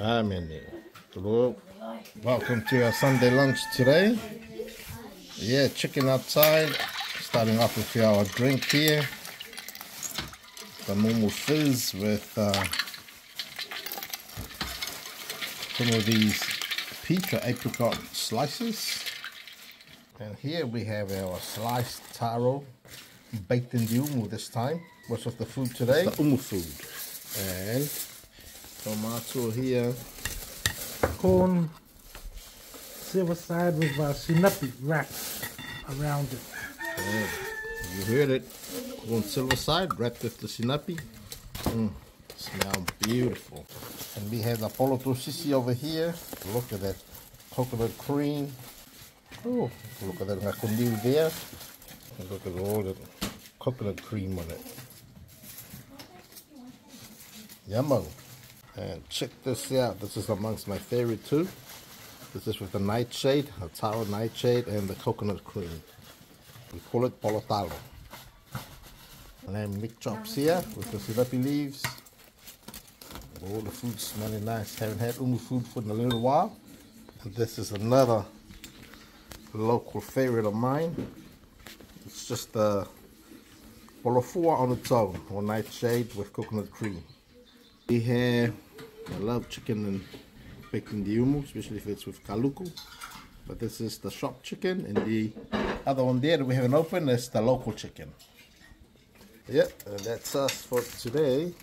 Amen. Hello. Welcome to our Sunday lunch today. Yeah, chicken outside. Starting off with our drink here. The normal fizz with uh, some of these peach or apricot slices. And here we have our sliced taro baked in the umu this time. What's with the food today? the umu food. And tomato here. corn silver side with uh, sinapi wrapped around it. Yeah, you heard it. On silver side, wrapped with the sinapi. Mm, smell beautiful. And we have the polo sisi over here. Look at that coconut cream. Oh, look at that ngakundiu there. Look at all the coconut cream on it. Yummo. And check this out. This is amongst my favorite too. This is with the nightshade, a taro nightshade, and the coconut cream. We call it polotalo. And then mic chops here with the sinapi leaves. All the food smelling nice. Haven't had umu food for a little while. And this is another local favorite of mine. It's just a polofua on its own, or nightshade with coconut cream. We have, I love chicken and in the umu, especially if it's with kaluku. But this is the shop chicken, and the other one there that we haven't opened is the local chicken. Yep, and that's us for today.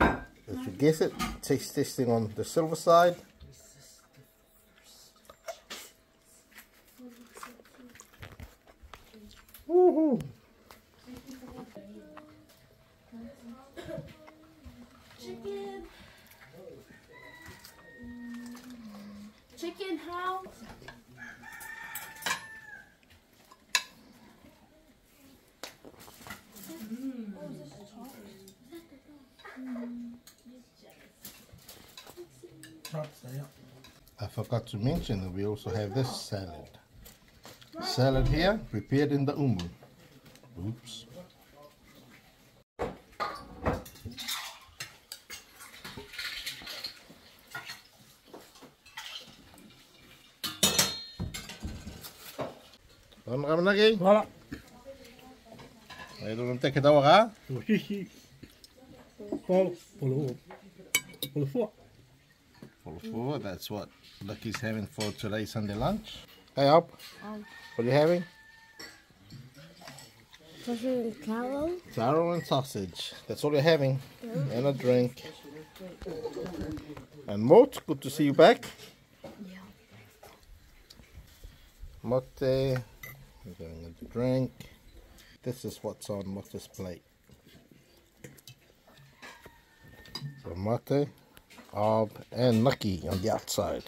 As you guess it, taste testing on the silver side. I forgot to mention that we also have this salad. Salad here, prepared in the umu. Oops. Ano ka lagi? Voilà. Mayroon ng teke daw ka? Hihi. Polo. Polo. Polofua. Full of four. That's what Lucky's having for today's Sunday lunch. Hey, up. What are you having? Sausage and callow. Taro and sausage. That's all you're having. And a drink. And Mort, good to see you back. Yeah. Eh, We're getting a drink. This is what's on Mote's plate. So Mote, Ob, and Nucky on the outside.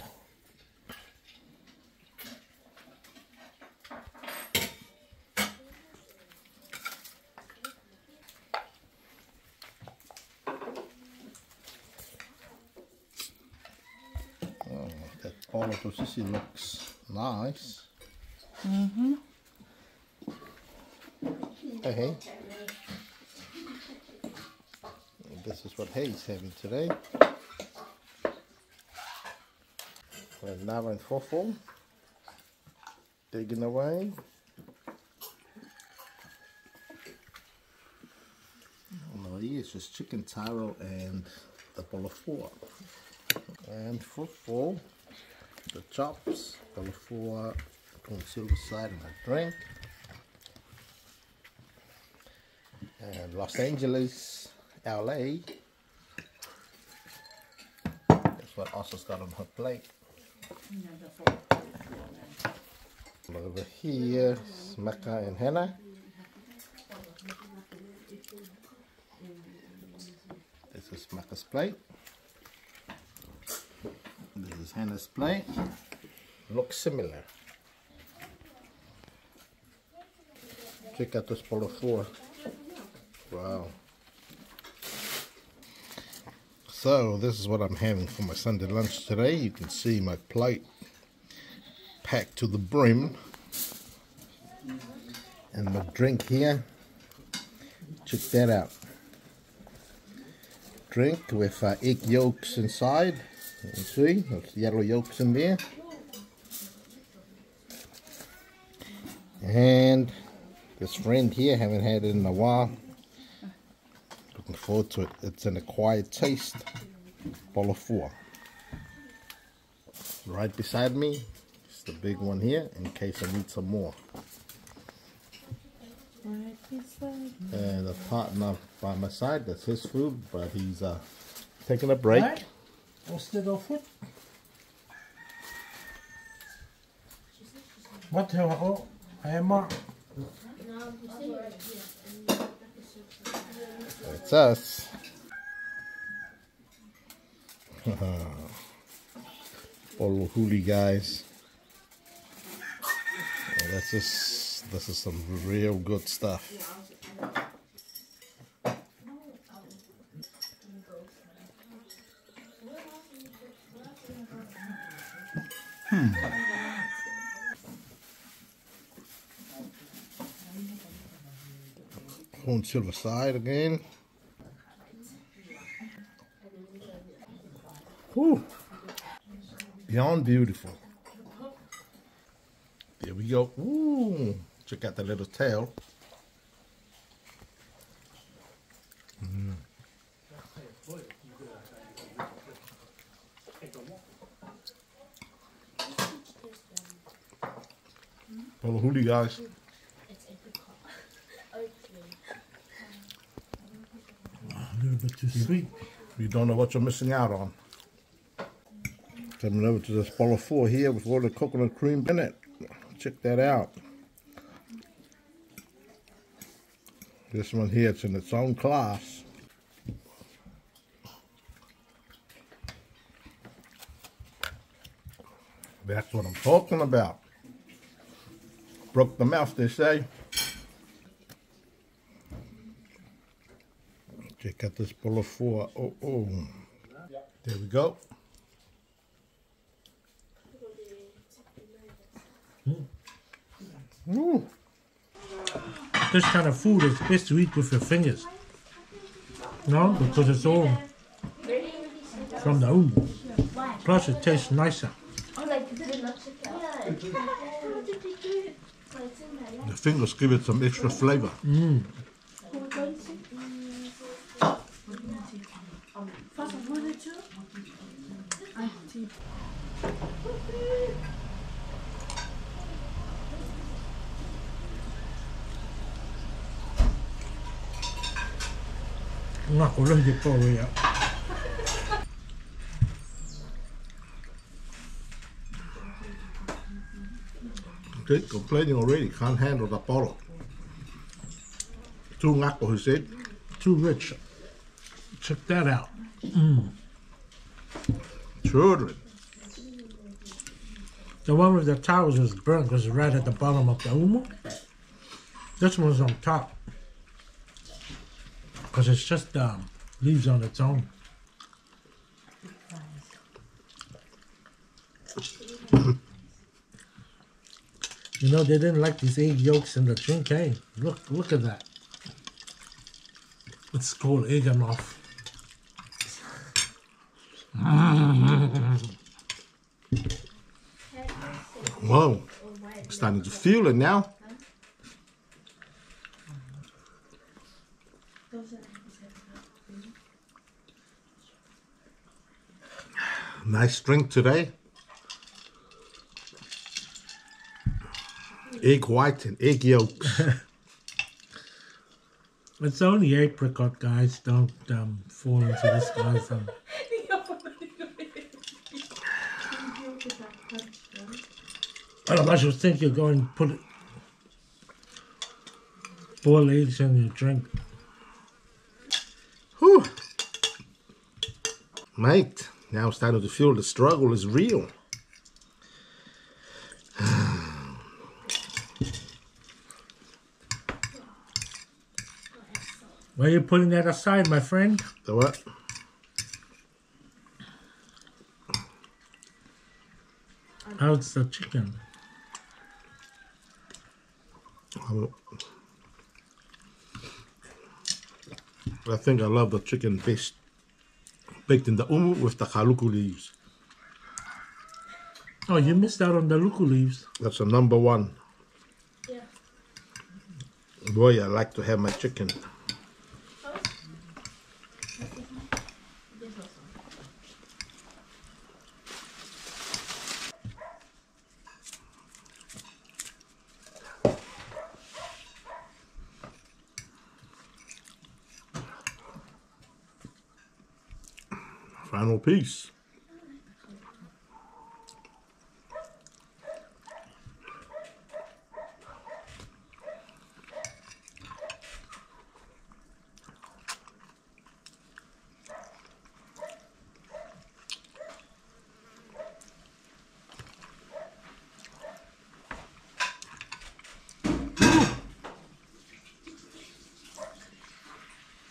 Oh, that polo sisi looks nice. Mm-hmm. Hey, hey. And This is what Hayes having today. We're now in Fofo. Digging away. Oh, no, it's just chicken taro and the polofua. And Fofo, the chops, polofua on the silver side and a drink. and Los Angeles, LA. That's what Oscar's got on her plate. Over here, Mecca and Hannah. This is Mecca's plate. This is Hannah's plate. Looks similar. Check out this polofua. Wow. So this is what I'm having for my Sunday lunch today. You can see my plate packed to the brim. And the drink here, check that out. Drink with uh, egg yolks inside. You can see, there's yellow yolks in there. And this friend here, haven't had it in a while. Forward to it. It's an acquired taste. Polofua. Right beside me is the big one here in case I need some more. And the partner by my side, that's his food, but he's uh, taking a break. Right? Roasted or foot? What the hell? I am uh, That's us. Of hoolie, guys. Oh, that's just, this is some real good stuff. Hmm. Corn silver side again. Whew. Beyond beautiful. There we go. Ooh. Check out the little tail. Mm. Well, who do you guys? a little bit too sweet. You don't know what you're missing out on. Coming over to this polofua here with all the coconut cream in it. Check that out. This one here, it's in its own class. That's what I'm talking about. Broke the mouth, they say. Check out this polofua. Oh, oh. There we go. Ooh. This kind of food is best to eat with your fingers. No, because it's all from the home. Plus, it tastes nicer. The fingers give it some extra flavor. Nga ko lang di pa uwi. Okay, complaining already. Can't handle the bottle. Too ngako, he said. Too rich. Check that out. Mm. Children. The one with the towels is burnt because it's right at the bottom of the umu. This one's on top. Because it's just um, leaves on its own. you know, they didn't like these egg yolks in the drink, hey? Look, look at that. It's called egg Eganoff. Whoa. I'm Starting to feel it now. Nice drink today. Egg white and egg yolks. It's only apricot, guys. Don't um, fall into this guy's. Um, Otherwise, you'll think you're going to put boiled eggs in your drink. Whew. Mate, now starting to feel the struggle is real. Why are you putting that aside, my friend? The what? How's the chicken? I think I love the chicken best baked in the umu with the kaluku leaves. Oh, you missed out on the luku leaves. That's the number one. Yeah. Boy, I like to have my chicken. Final piece.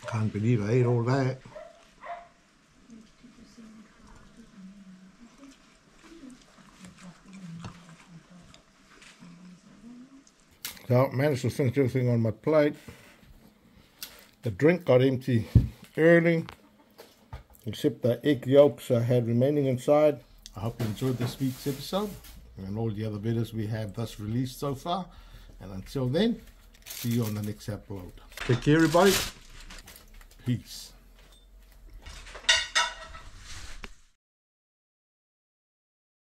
Can't believe I ate all that. I managed to finish everything on my plate. The drink got empty early, except the egg yolks I had remaining inside. I hope you enjoyed this week's episode and all the other videos we have thus released so far. And until then, see you on the next upload. Take care, everybody. Peace.